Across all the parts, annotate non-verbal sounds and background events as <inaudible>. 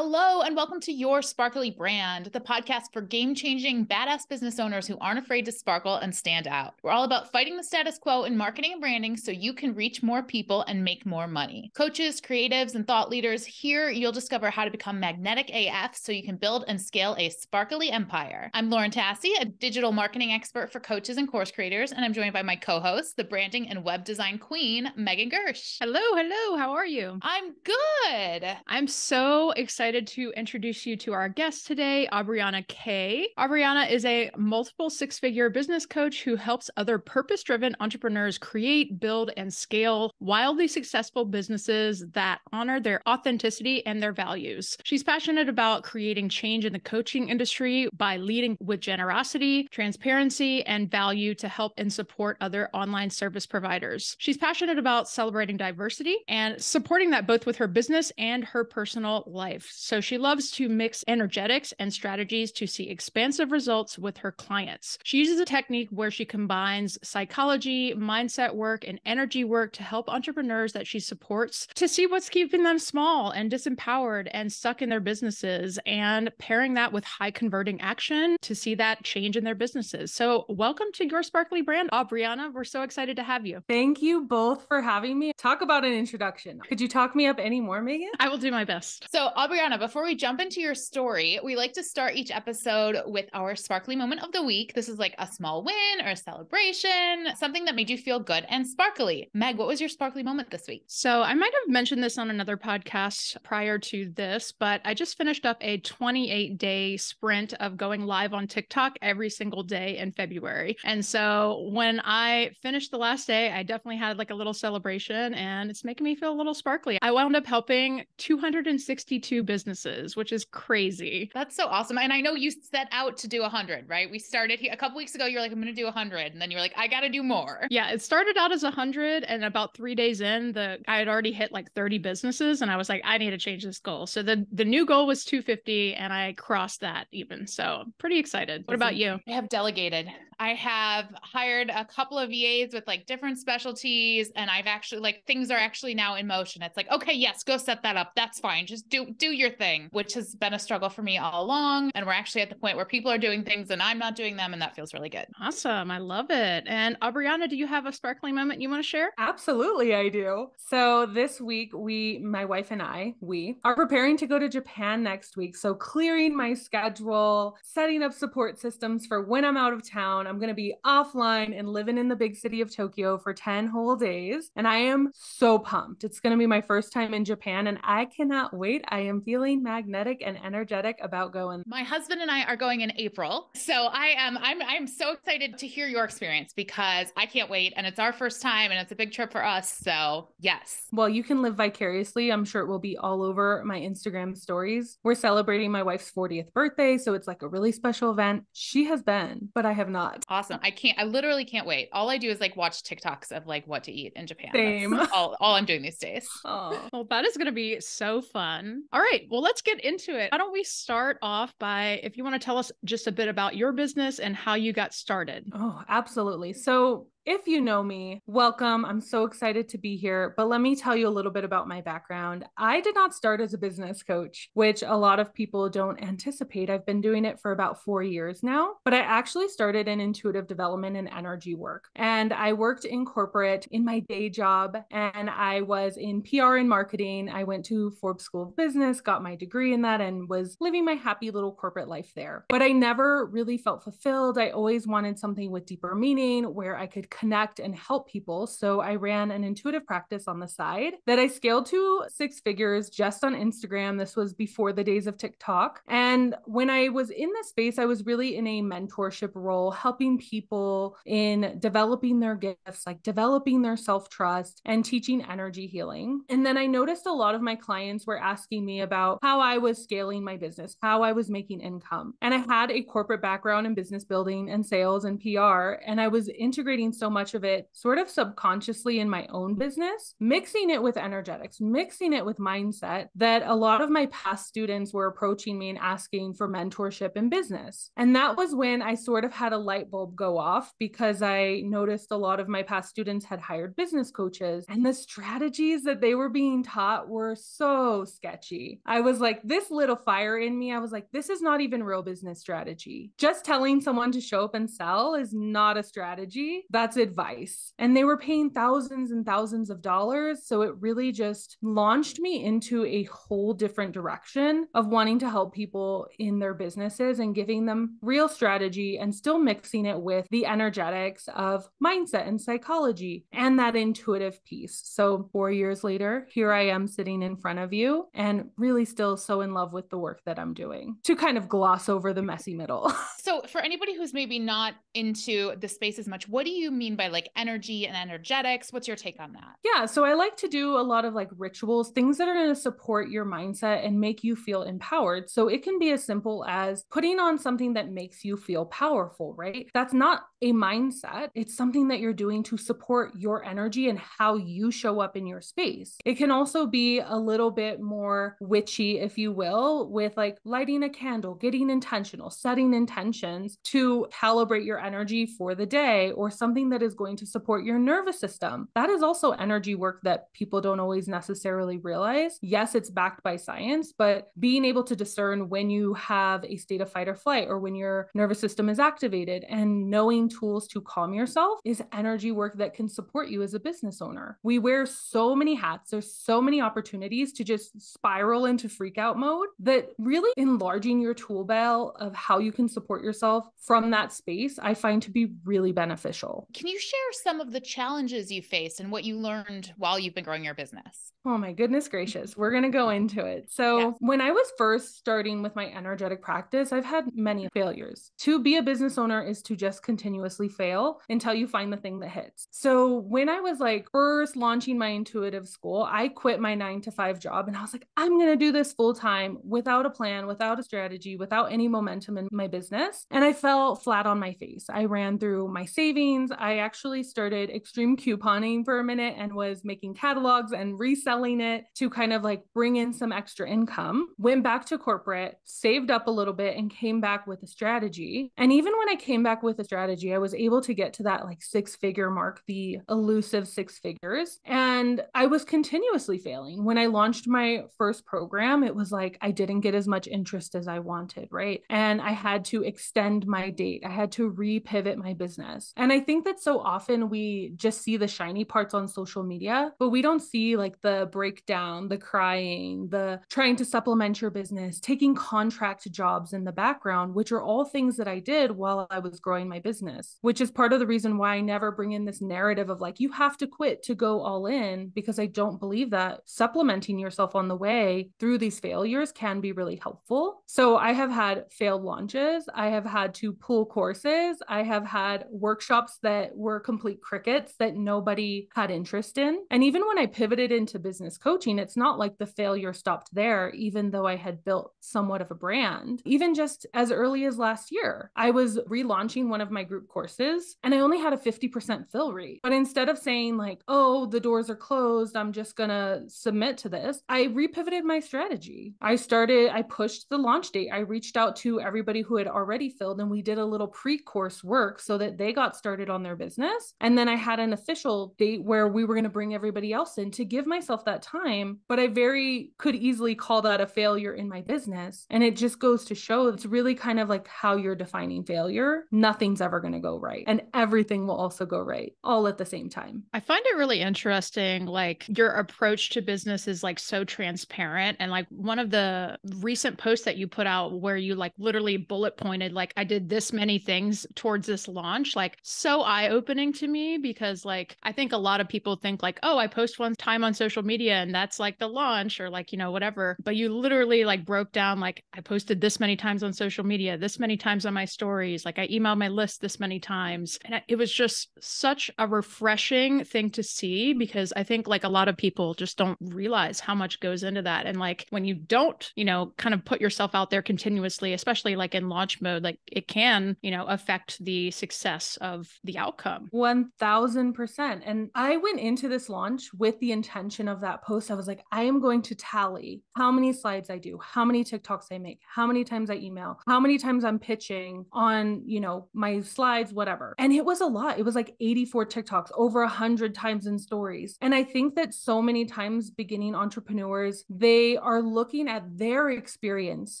Hello, and welcome to Your Sparkly Brand, the podcast for game changing, badass business owners who aren't afraid to sparkle and stand out. We're all about fighting the status quo in marketing and branding so you can reach more people and make more money. Coaches, creatives, and thought leaders, here you'll discover how to become magnetic AF so you can build and scale a sparkly empire. I'm Lauren Tassi, a digital marketing expert for coaches and course creators, and I'm joined by my co host, the branding and web design queen, Megan Gersh. Hello, hello. How are you? I'm good. I'm so excited to introduce you to our guest today, Aubrianna Kay. Aubrianna is a multiple six figure business coach who helps other purpose driven entrepreneurs create, build, and scale wildly successful businesses that honor their authenticity and their values. She's passionate about creating change in the coaching industry by leading with generosity, transparency, and value to help and support other online service providers. She's passionate about celebrating diversity and supporting that both with her business and her personal life. So she loves to mix energetics and strategies to see expansive results with her clients. She uses a technique where she combines psychology, mindset work, and energy work to help entrepreneurs that she supports to see what's keeping them small and disempowered and stuck in their businesses and pairing that with high converting action to see that change in their businesses. So, welcome to your sparkly brand, Aubrianna. We're so excited to have you. Thank you both for having me. Talk about an introduction. Could you talk me up any more, Megan? I will do my best. So, Aubrianna, before we jump into your story, we like to start each episode with our sparkly moment of the week. This is like a small win or a celebration, something that made you feel good and sparkly. Meg, what was your sparkly moment this week? So, I might have mentioned this on another podcast prior to this, but I just finished up a 28 day sprint of going live on TikTok every single day in February. And so, when I finished the last day, I definitely had like a little celebration and it's making me feel a little sparkly. I wound up helping 262 businesses, which is crazy. That's so awesome. And I know you set out to do 100, right? We started here a couple weeks ago. You're like, I'm going to do 100. And then you're like, I got to do more. Yeah, it started out as 100. And about three days in, the I had already hit like 30 businesses. And I was like, I need to change this goal. So the, the new goal was 250. And I crossed that even. So I'm pretty excited. What about you? I have delegated. I have hired a couple of VAs with like different specialties. And I've actually like things are actually now in motion. It's like, okay, yes, go set that up. That's fine. Just do do your thing, which has been a struggle for me all along. And we're actually at the point where people are doing things and I'm not doing them. And that feels really good. Awesome. I love it. And Aubrianna, do you have a sparkling moment you want to share? Absolutely, I do. So this week, we, my wife and I, we are preparing to go to Japan next week. So clearing my schedule, setting up support systems for when I'm out of town. I'm going to be offline and living in the big city of Tokyo for 10 whole days. And I am so pumped. It's going to be my first time in Japan and I cannot wait. I am feeling magnetic and energetic about going. My husband and I are going in April. So I am I'm I'm so excited to hear your experience because I can't wait and it's our first time and it's a big trip for us. So, yes. Well, you can live vicariously. I'm sure it will be all over my Instagram stories. We're celebrating my wife's 40th birthday, so it's like a really special event. She has been, but I have not. Awesome. I can't I literally can't wait. All I do is like watch TikToks of like what to eat in Japan. Same. That's all, all I'm doing these days. <laughs> Oh, well, that is going to be so fun. All right. Well, let's get into it. Why don't we start off by if you want to tell us just a bit about your business and how you got started? Oh, absolutely. So, if you know me, welcome. I'm so excited to be here. But let me tell you a little bit about my background. I did not start as a business coach, which a lot of people don't anticipate. I've been doing it for about four years now, but I actually started in intuitive development and energy work. And I worked in corporate in my day job, and I was in PR and marketing. I went to Forbes School of Business, got my degree in that, and was living my happy little corporate life there. But I never really felt fulfilled. I always wanted something with deeper meaning where I could connect and help people. So I ran an intuitive practice on the side that I scaled to six figures just on Instagram. This was before the days of TikTok. And when I was in this space, I was really in a mentorship role, helping people in developing their gifts, like developing their self trust and teaching energy healing. And then I noticed a lot of my clients were asking me about how I was scaling my business, how I was making income. And I had a corporate background in business building and sales and PR. And I was integrating so much of it sort of subconsciously in my own business, mixing it with energetics, mixing it with mindset that a lot of my past students were approaching me and asking for mentorship in business. And that was when I sort of had a light bulb go off because I noticed a lot of my past students had hired business coaches and the strategies that they were being taught were so sketchy. I was like, this little fire in me, I was like, this is not even real business strategy. Just telling someone to show up and sell is not a strategy, that's advice. And they were paying thousands and thousands of dollars. So it really just launched me into a whole different direction of wanting to help people in their businesses and giving them real strategy and still mixing it with the energetics of mindset and psychology and that intuitive piece. So, four years later, here I am sitting in front of you and really still so in love with the work that I'm doing to kind of gloss over the messy middle. <laughs> so, for anybody who's maybe not into the space as much, what do you mean by like energy and energetics? What's your take on that? Yeah. So, I like to do a lot of like rituals, things that are going to support your mindset and make you feel empowered. So, it can be as simple as putting on something that makes you feel powerful, right? That's not a mindset, it's something that you're doing to support your energy and how you show up in your space. It can also be a little bit more witchy, if you will, with like lighting a candle, getting intentional, setting intentions to calibrate your energy for the day or something that is going to support your nervous system. That is also energy work that people don't always necessarily realize. Yes, it's backed by science, but being able to discern when you have a state of fight or flight or when your nervous system is activated and knowing tools to calm yourself is energy work that can support you as a business owner. We wear so many hats, there's so many opportunities to just spiral into freak out mode that really enlarging your tool belt of how you can support yourself from that space, I find to be really beneficial. Can you share some of the challenges you faced and what you learned while you've been growing your business? Oh my goodness gracious. We're going to go into it. So, yes. when I was first starting with my energetic practice, I've had many failures. To be a business owner is to just continuously fail until you find the thing that hits. So, when I was like first launching my intuitive school, I quit my nine to five job and I was like, I'm going to do this full time without a plan, without a strategy, without any momentum in my business. And I fell flat on my face. I ran through my savings. I actually started extreme couponing for a minute and was making catalogs and reselling it to kind of like bring in some extra income, went back to corporate, saved up a little bit, and came back with a strategy. And even when I came back with a strategy, I was able to get to that like six figure mark, the elusive six figures. And I was continuously failing. When I launched my first program, it was like I didn't get as much interest as I wanted, right? And I had to extend my date, I had to repivot my business. And I think that so often we just see the shiny parts on social media, but we don't see like the breakdown, the crying, the trying to supplement your business, taking contract jobs in the background, which are all things that I did while I was growing my business, which is part of the reason why I never bring in this narrative of like, you have to quit to go all in, because I don't believe that supplementing yourself on the way through these failures can be really helpful. So I have had failed launches, I have had to pull courses, I have had workshops that were complete crickets that nobody had interest in. And even when I pivoted into business, business coaching, it's not like the failure stopped there, even though I had built somewhat of a brand. Even just as early as last year, I was relaunching one of my group courses and I only had a 50% fill rate. But instead of saying, like, oh, the doors are closed, I'm just going to submit to this, I repivoted my strategy. I started, I pushed the launch date. I reached out to everybody who had already filled and we did a little pre course work so that they got started on their business. And then I had an official date where we were going to bring everybody else in to give myself that time, but I very could easily call that a failure in my business. And it just goes to show it's really kind of like how you're defining failure. Nothing's ever going to go right, and everything will also go right all at the same time. I find it really interesting. Like your approach to business is like so transparent. And like one of the recent posts that you put out where you like literally bullet pointed, like, I did this many things towards this launch, like so eye opening to me because like I think a lot of people think like, oh, I post one time on social media media and that's like the launch or like you know whatever but you literally like broke down like i posted this many times on social media this many times on my stories like i emailed my list this many times and it was just such a refreshing thing to see because i think like a lot of people just don't realize how much goes into that and like when you don't you know kind of put yourself out there continuously especially like in launch mode like it can you know affect the success of the outcome 1000% and i went into this launch with the intention of that post, I was like, I am going to tally how many slides I do, how many TikToks I make, how many times I email, how many times I'm pitching on, you know, my slides, whatever. And it was a lot. It was like 84 TikToks, over a hundred times in stories. And I think that so many times beginning entrepreneurs, they are looking at their experience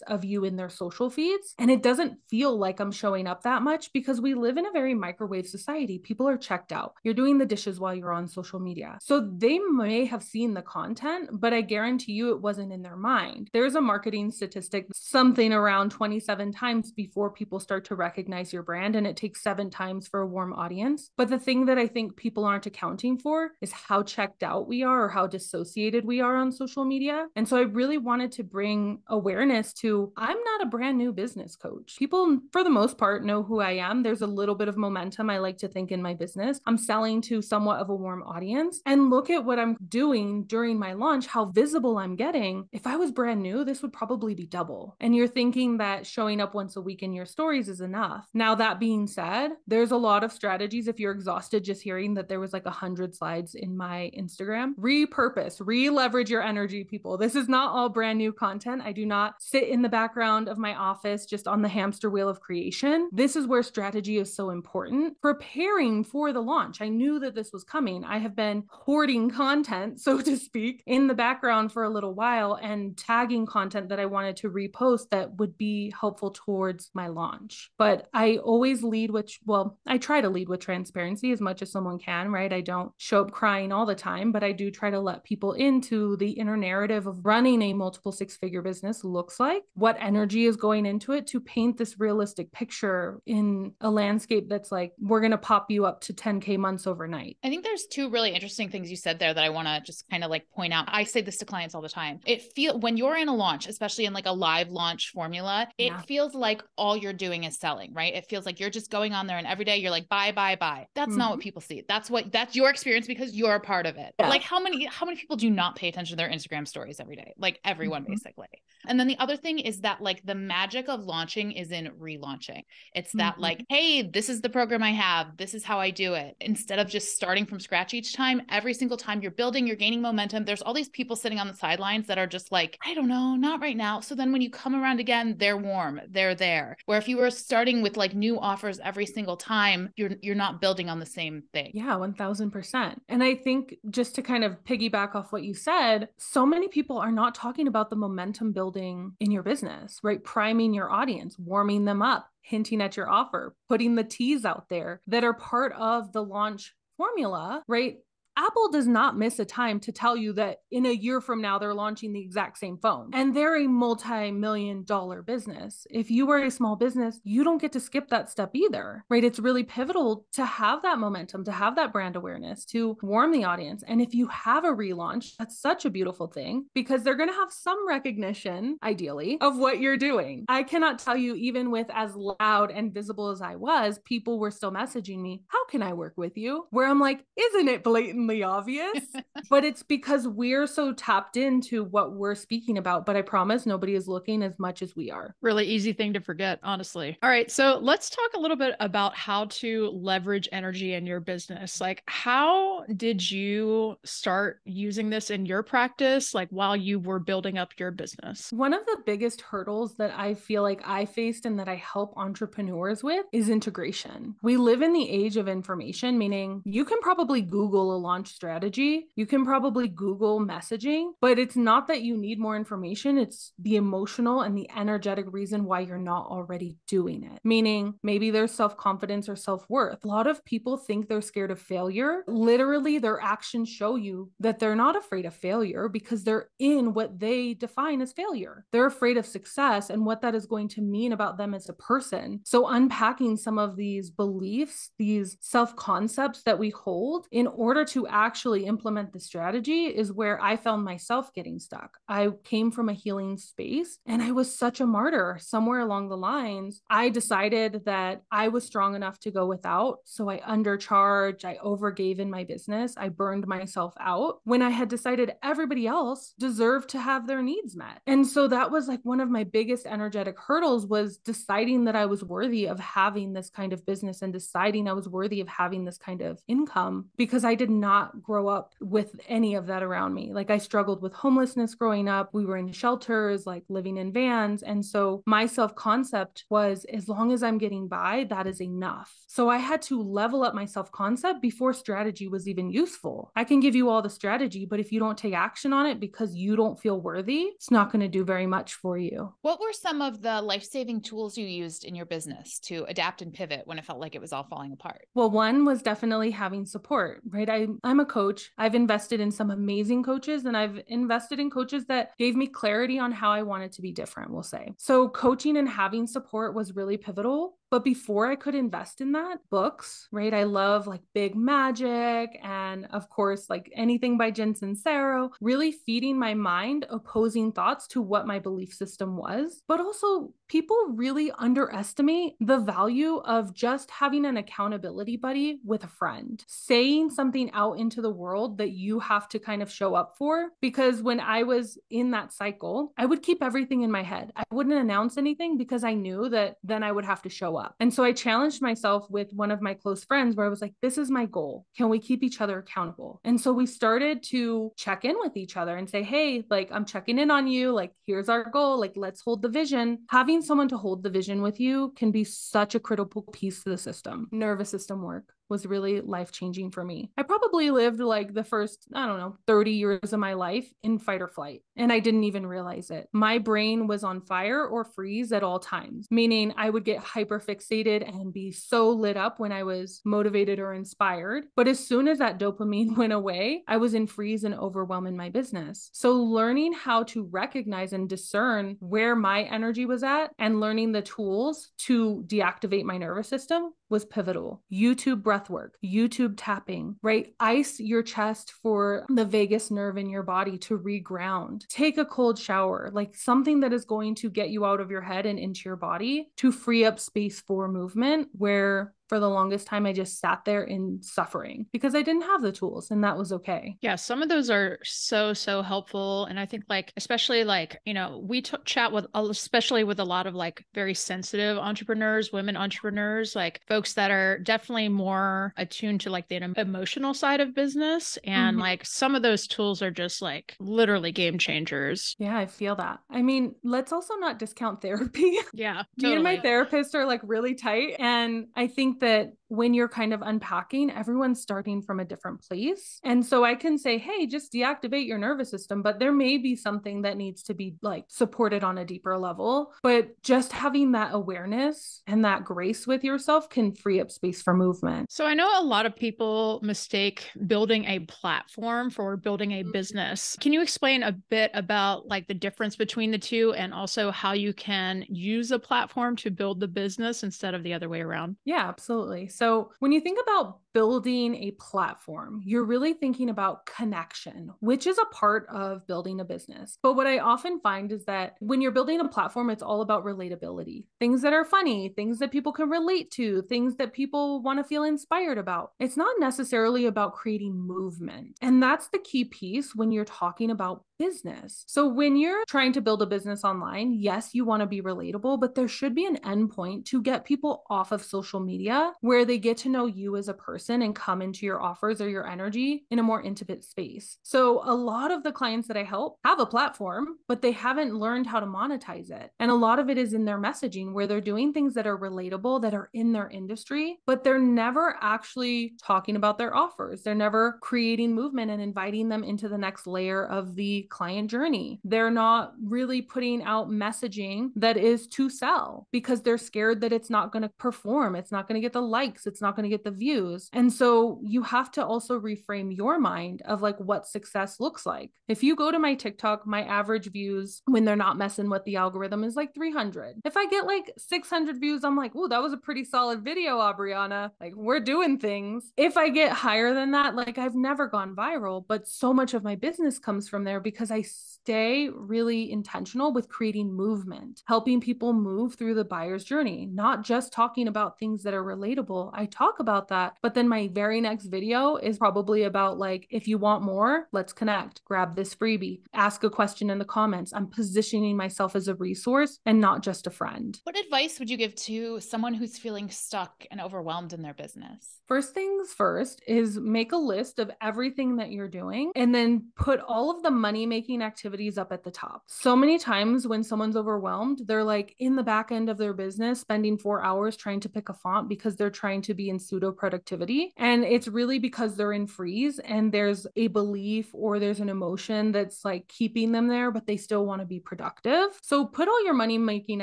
of you in their social feeds. And it doesn't feel like I'm showing up that much because we live in a very microwave society. People are checked out. You're doing the dishes while you're on social media. So they may have seen the content, but I guarantee you it wasn't in their mind. There's a marketing statistic, something around 27 times before people start to recognize your brand, and it takes seven times for a warm audience. But the thing that I think people aren't accounting for is how checked out we are or how dissociated we are on social media. And so I really wanted to bring awareness to I'm not a brand new business coach. People, for the most part, know who I am. There's a little bit of momentum, I like to think, in my business. I'm selling to somewhat of a warm audience. And look at what I'm doing during my launch, how visible I'm getting. If I was brand new, this would probably be double. And you're thinking that showing up once a week in your stories is enough. Now, that being said, there's a lot of strategies. If you're exhausted just hearing that there was like a hundred slides in my Instagram, repurpose, re leverage your energy, people. This is not all brand new content. I do not sit in the background of my office just on the hamster wheel of creation. This is where strategy is so important. Preparing for the launch, I knew that this was coming. I have been hoarding content, so to speak, in the background for a little while and tagging content that I wanted to repost that would be helpful towards my launch. But I always lead with, well, I try to lead with transparency as much as someone can, right? I don't show up crying all the time, but I do try to let people into the inner narrative of running a multiple six figure business looks like, what energy is going into it to paint this realistic picture in a landscape that's like, we're going to pop you up to 10K months overnight. I think there's two really interesting things you said there that I want to just kind of like point out. I say this to clients all the time. It feel when you're in a launch, especially in like a live launch formula, it yeah. feels like all you're doing is selling, right? It feels like you're just going on there and every day you're like buy buy buy. That's mm-hmm. not what people see. That's what that's your experience because you're a part of it. Yeah. Like how many how many people do not pay attention to their Instagram stories every day? Like everyone mm-hmm. basically. And then the other thing is that like the magic of launching is in relaunching. It's that mm-hmm. like, hey, this is the program I have. This is how I do it. Instead of just starting from scratch each time, every single time you're building, you're gaining momentum. There's all these people sitting on the sidelines that are just like, I don't know, not right now. So then when you come around again, they're warm, they're there. Where if you were starting with like new offers every single time, you're you're not building on the same thing. Yeah, 1000%. And I think just to kind of piggyback off what you said, so many people are not talking about the momentum building in your business, right? Priming your audience, warming them up, hinting at your offer, putting the teas out there that are part of the launch formula, right? Apple does not miss a time to tell you that in a year from now, they're launching the exact same phone. And they're a multi million dollar business. If you are a small business, you don't get to skip that step either, right? It's really pivotal to have that momentum, to have that brand awareness, to warm the audience. And if you have a relaunch, that's such a beautiful thing because they're going to have some recognition, ideally, of what you're doing. I cannot tell you, even with as loud and visible as I was, people were still messaging me, How can I work with you? Where I'm like, Isn't it blatant? Blatantly obvious, but it's because we're so tapped into what we're speaking about. But I promise nobody is looking as much as we are. Really easy thing to forget, honestly. All right. So let's talk a little bit about how to leverage energy in your business. Like, how did you start using this in your practice, like while you were building up your business? One of the biggest hurdles that I feel like I faced and that I help entrepreneurs with is integration. We live in the age of information, meaning you can probably Google a launch strategy, you can probably Google messaging, but it's not that you need more information. It's the emotional and the energetic reason why you're not already doing it. Meaning, maybe there's self confidence or self worth. A lot of people think they're scared of failure. Literally, their actions show you that they're not afraid of failure because they're in what they define as failure. They're afraid of success and what that is going to mean about them as a person. So, unpacking some of these beliefs, these self concepts that we hold in order to to actually implement the strategy is where I found myself getting stuck. I came from a healing space and I was such a martyr. Somewhere along the lines, I decided that I was strong enough to go without. So I undercharged, I overgave in my business, I burned myself out when I had decided everybody else deserved to have their needs met. And so that was like one of my biggest energetic hurdles was deciding that I was worthy of having this kind of business and deciding I was worthy of having this kind of income because I did not not grow up with any of that around me. Like I struggled with homelessness growing up. We were in shelters, like living in vans. And so my self concept was as long as I'm getting by, that is enough. So I had to level up my self concept before strategy was even useful. I can give you all the strategy, but if you don't take action on it because you don't feel worthy, it's not going to do very much for you. What were some of the life saving tools you used in your business to adapt and pivot when it felt like it was all falling apart? Well, one was definitely having support, right? I, I'm a coach. I've invested in some amazing coaches and I've invested in coaches that gave me clarity on how I wanted to be different, we'll say. So, coaching and having support was really pivotal. But before I could invest in that, books, right? I love like Big Magic and, of course, like anything by Jen Sincero, really feeding my mind opposing thoughts to what my belief system was. But also, people really underestimate the value of just having an accountability buddy with a friend, saying something out into the world that you have to kind of show up for. Because when I was in that cycle, I would keep everything in my head. I wouldn't announce anything because I knew that then I would have to show up. And so I challenged myself with one of my close friends where I was like, this is my goal. Can we keep each other accountable? And so we started to check in with each other and say, hey, like, I'm checking in on you. Like, here's our goal. Like, let's hold the vision. Having someone to hold the vision with you can be such a critical piece to the system, nervous system work was really life changing for me. I probably lived like the first, I don't know, 30 years of my life in fight or flight, and I didn't even realize it. My brain was on fire or freeze at all times, meaning I would get hyper fixated and be so lit up when I was motivated or inspired. But as soon as that dopamine <laughs> went away, I was in freeze and overwhelm in my business. So learning how to recognize and discern where my energy was at and learning the tools to deactivate my nervous system was pivotal. YouTube breath work, YouTube tapping, right? Ice your chest for the vagus nerve in your body to reground. Take a cold shower, like something that is going to get you out of your head and into your body to free up space for movement where for the longest time i just sat there in suffering because i didn't have the tools and that was okay. Yeah some of those are so so helpful. And i think like especially like you know we t- chat with especially with a lot of like very sensitive entrepreneurs women entrepreneurs like folks that are definitely more attuned to like the emotional side of business. And mm-hmm. like some of those tools are just like literally game changers. Yeah i feel that. I mean let's also not discount <laughs> therapy. Yeah totally. me and my therapist are like really tight. And i think that when you're kind of unpacking, everyone's starting from a different place. And so I can say, hey, just deactivate your nervous system, but there may be something that needs to be like supported on a deeper level. But just having that awareness and that grace with yourself can free up space for movement. So I know a lot of people mistake building a platform for building a mm-hmm. business. Can you explain a bit about like the difference between the two and also how you can use a platform to build the business instead of the other way around? Yeah, absolutely. So when you think about building a platform, you're really thinking about connection, which is a part of building a business. But what I often find is that when you're building a platform, it's all about relatability things that are funny, things that people can relate to, things that people want to feel inspired about. It's not necessarily about creating movement. And that's the key piece when you're talking about business. So when you're trying to build a business online, yes, you want to be relatable, but there should be an endpoint to get people off of social media where they get to know you as a person and come into your offers or your energy in a more intimate space. So a lot of the clients that I help have a platform, but they haven't learned how to monetize it. And a lot of it is in their messaging where they're doing things that are relatable, that are in their industry, but they're never actually talking about their offers. They're never creating movement and inviting them into the next layer of the client journey. They're not really putting out messaging that is to sell because they're scared that it's not going to perform. It's not going to get the likes. It's not going to get the views. And so you have to also reframe your mind of like what success looks like. If you go to my TikTok, my average views when they're not messing with the algorithm is like 300. If I get like 600 views, I'm like, oh, that was a pretty solid video, Aubrianna. Like we're doing things. If I get higher than that, like I've never gone viral, but so much of my business comes from there because I stay really intentional with creating movement, helping people move through the buyer's journey, not just talking about things that are relatable. I talk about that, but then my very next video is probably about like, if you want more, let's connect, grab this freebie, ask a question in the comments. I'm positioning myself as a resource and not just a friend. What advice would you give to someone who's feeling stuck and overwhelmed in their business? First things first is make a list of everything that you're doing and then put all of the money making activities up at the top. So many times when someone's overwhelmed, they're like in the back end of their business spending four hours trying to pick a font because they're trying to be in pseudo productivity. And it's really because they're in freeze and there's a belief or there's an emotion that's like keeping them there, but they still want to be productive. So put all your money making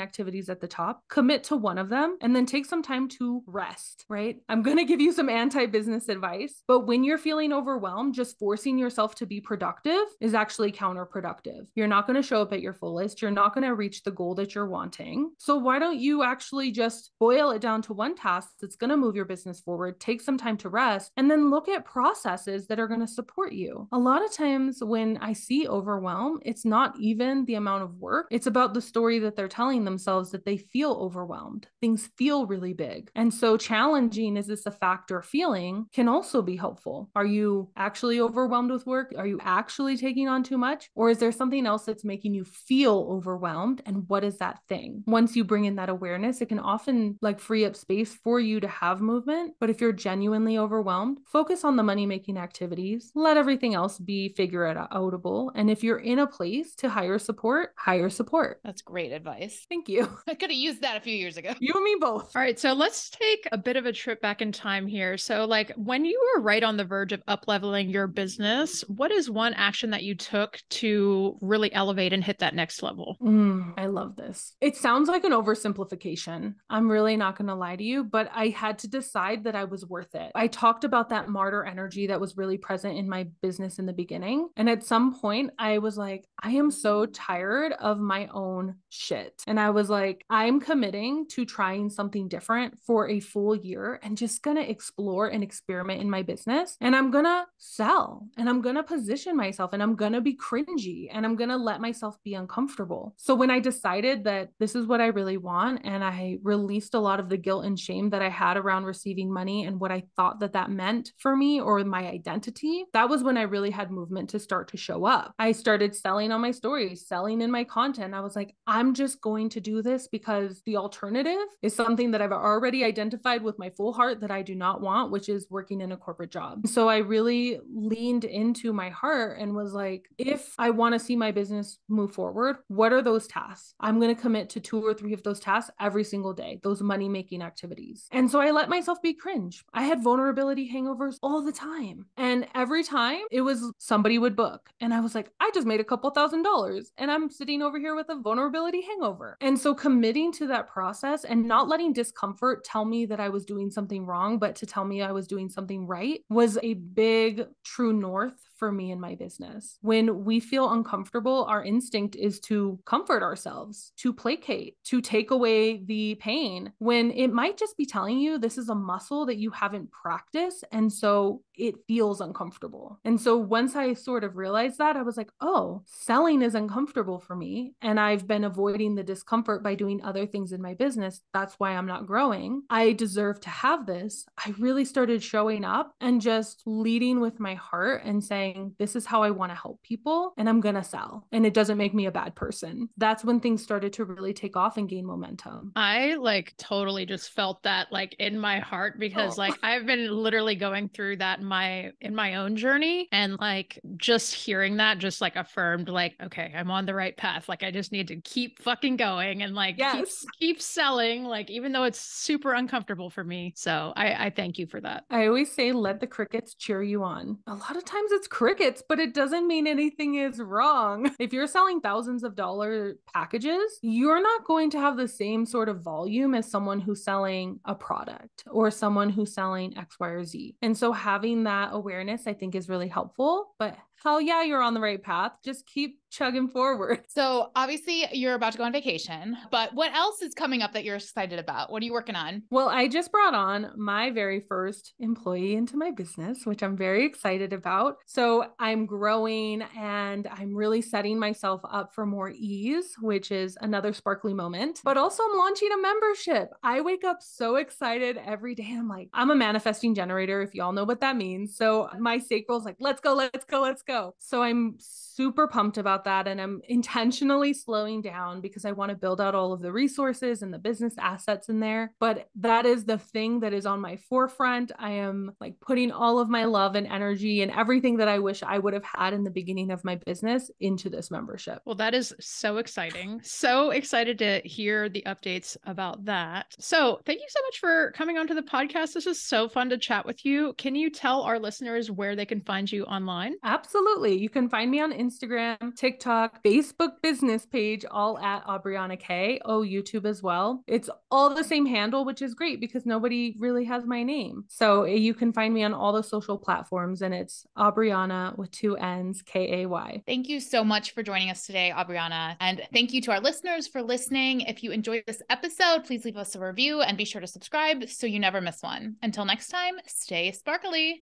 activities at the top, commit to one of them, and then take some time to rest, right? I'm going to give you some anti business advice, but when you're feeling overwhelmed, just forcing yourself to be productive is actually counterproductive. You're not going to show up at your fullest. You're not going to reach the goal that you're wanting. So, why don't you actually just boil it down to one task that's going to move your business forward, take some time to rest, and then look at processes that are going to support you? A lot of times when I see overwhelm, it's not even the amount of work, it's about the story that they're telling themselves that they feel overwhelmed. Things feel really big. And so, challenging is this a factor feeling can also be helpful. Are you actually overwhelmed with work? Are you actually taking on too much? Or is there something else that's making you feel overwhelmed? And what is that thing? Once you bring in that awareness, it can often like free up space for you to have movement. But if you're genuinely overwhelmed, focus on the money making activities, let everything else be figure it outable. And if you're in a place to hire support, hire support. That's great advice. Thank you. <laughs> I could have used that a few years ago. You and me both. All right, so let's take a bit of a trip back in time here. So, like when you were right on the verge of up leveling your business, what is one action that you took to really elevate and hit that next level? Mm, I love this. It sounds like an oversimplification. I'm really not going to lie to you, but I had to decide that I was worth it. I talked about that martyr energy that was really present in my business in the beginning. And at some point, I was like, I am so tired of my own shit. And I was like, I'm committing to trying something different for a full year and just to explore and experiment in my business. And I'm to sell and I'm to position myself and I'm to be cringy and I'm to let myself be uncomfortable. So when I decided that this is what I really want and I released a lot of the guilt and shame that I had around receiving money and what I thought that that meant for me or my identity, that was when I really had movement to start to show up. I started selling on my stories, selling in my content. I was like, I'm just going to do this because the alternative is something that I've already identified with my full heart that I do not want, which is working in a corporate job. So I really leaned into my heart and was like, if I want to see my business move forward, what are those tasks? I'm going to commit to two or three of those tasks every single day, those money making activities. And so I let myself be cringe. I had vulnerability hangovers all the time. And every time it was somebody would book. And I was like, I just made a couple thousand dollars and I'm sitting over here with a vulnerability hangover. And so committing to that process and not letting discomfort tell me that I was doing something wrong, but to tell me I was doing something right was a big true north for me in my business. When we feel uncomfortable, our instinct is to comfort ourselves, to placate, to take away the pain, when it might just be telling you this is a muscle that you haven't practiced. And so it feels uncomfortable. And so once I sort of realized that, I was like, oh, selling is uncomfortable for me. And I've been avoiding the discomfort by doing other things in my business. That's why I'm not growing. I deserve to have this. I really started showing up and just leading with my heart and saying, saying, This is how I want to help people, and I'm going to sell. And it doesn't make me a bad person. That's when things started to really take off and gain momentum. I like totally just felt that like in my heart because oh. like I've been literally going through that in my in my own journey and like just hearing that just like affirmed like okay, I'm on the right path. Like I just need to keep fucking going and like yes. keep keep selling like even though it's super uncomfortable for me. So I I thank you for that. I always say let the crickets cheer you on. A lot of times it's crickets, but it doesn't mean anything is wrong. If you're selling thousands of dollar packages, you're not going to have the same sort of volume as someone who's selling a product or someone who's selling X, Y, or Z. And so having that awareness, I think, is really helpful. But hell yeah, you're on the right path. Just keep chugging forward. <laughs> So obviously you're about to go on vacation, but what else is coming up that you're excited about? What are you working on? Well, I just brought on my very first employee into my business, which I'm very excited about. So I'm growing and I'm really setting myself up for more ease, which is another sparkly moment. But also I'm launching a membership. I wake up so excited every day. I'm like, I'm a manifesting generator, if y'all know what that means. So my sacral's like, let's go, let's go, let's go. So I'm super pumped about that. And I'm intentionally slowing down because I want to build out all of the resources and the business assets in there. But that is the thing that is on my forefront. I am like putting all of my love and energy and everything that I wish I would have had in the beginning of my business into this membership. Well, that is so exciting. So excited to hear the updates about that. So, thank you so much for coming onto the podcast. This is so fun to chat with you. Can you tell our listeners where they can find you online? Absolutely. You can find me on Instagram, TikTok, Facebook business page, all at Aubrianna Kay. Oh, YouTube as well. It's all the same handle, which is great because nobody really has my name. So eh, you can find me on all the social platforms and it's Aubrianna with two N's, K A Y. Thank you so much for joining us today, Aubrianna. And thank you to our listeners for listening. If you enjoyed this episode, please leave us a review and be sure to subscribe so you never miss one. Until next time, stay sparkly.